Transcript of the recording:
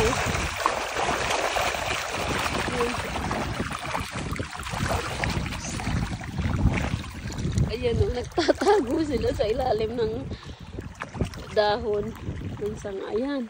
lang. Ayan. O, nagtatago sila sa ilalim ng dahon ng sangayan.